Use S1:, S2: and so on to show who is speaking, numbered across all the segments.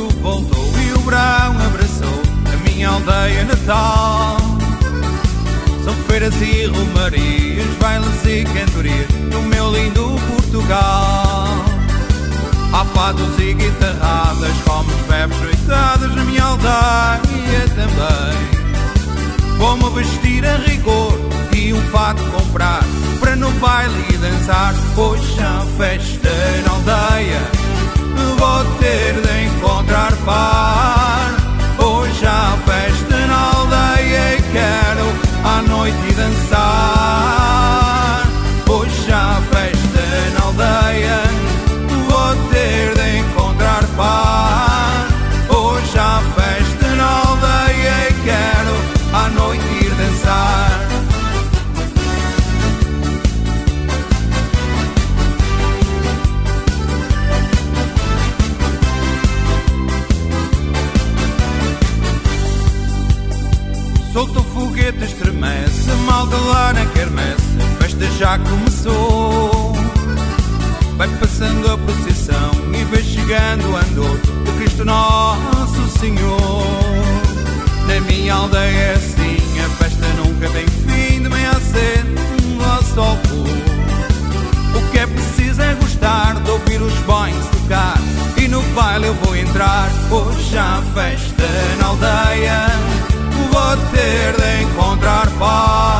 S1: voltou e o verão abraçou a minha aldeia natal. São feiras e romarias, bailes e cantorias no meu lindo Portugal. Há fados e guitarradas, comes, bebes, noitadas na minha aldeia também. Vou-me vestir a rigor e um fato comprar para no baile dançar. Hoje há festa na aldeia, vou ter noite dançar. Hoje há festa na aldeia, vou ter de encontrar par. Hoje há festa na aldeia e quero à noite ir dançar. Solta o foguete, estremece, malta lá na quermesse, a festa já começou. Vai passando a procissão e vai chegando o andor do Cristo Nosso Senhor. Na minha aldeia é assim, a festa nunca tem fim, de manhã cedo, lá sol pôr. O que é preciso é gostar de ouvir os bons tocar e no baile eu vou entrar. Hoje há festa na aldeia, de encontrar par.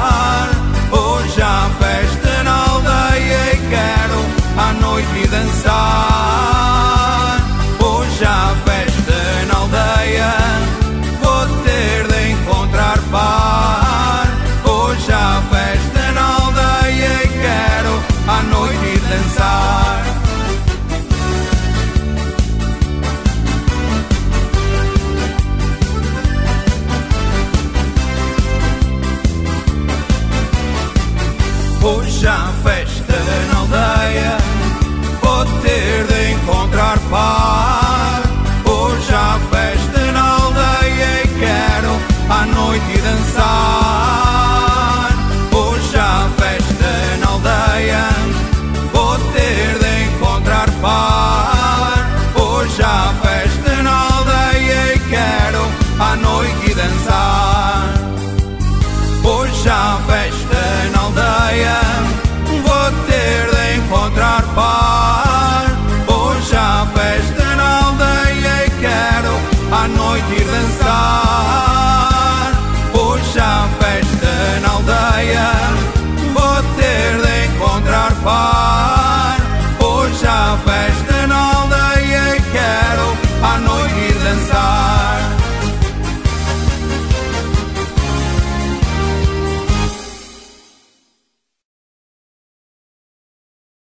S1: Hoje há festa na aldeia, vou ter de encontrar par. Hoje há festa na aldeia e quero à noite dançar. Hoje há festa na aldeia, vou ter de encontrar par. Hoje há festa na aldeia e quero à noite dançar. Hoje há festa Tchau, festa.